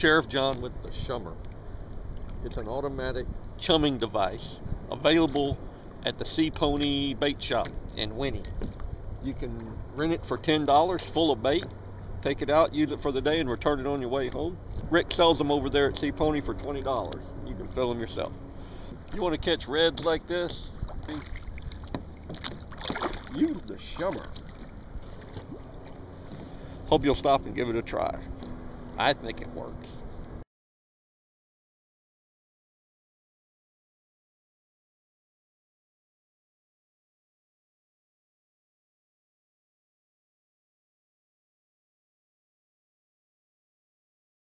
Sheriff John with the Shummer. It's an automatic chumming device available at the Sea Pony Bait Shop in Winnie. You can rent it for $10 full of bait, take it out, use it for the day, and return it on your way home. Rick sells them over there at Sea Pony for $20. You can fill them yourself. You want to catch reds like this? Use the Shummer. Hope you'll stop and give it a try. I think it works.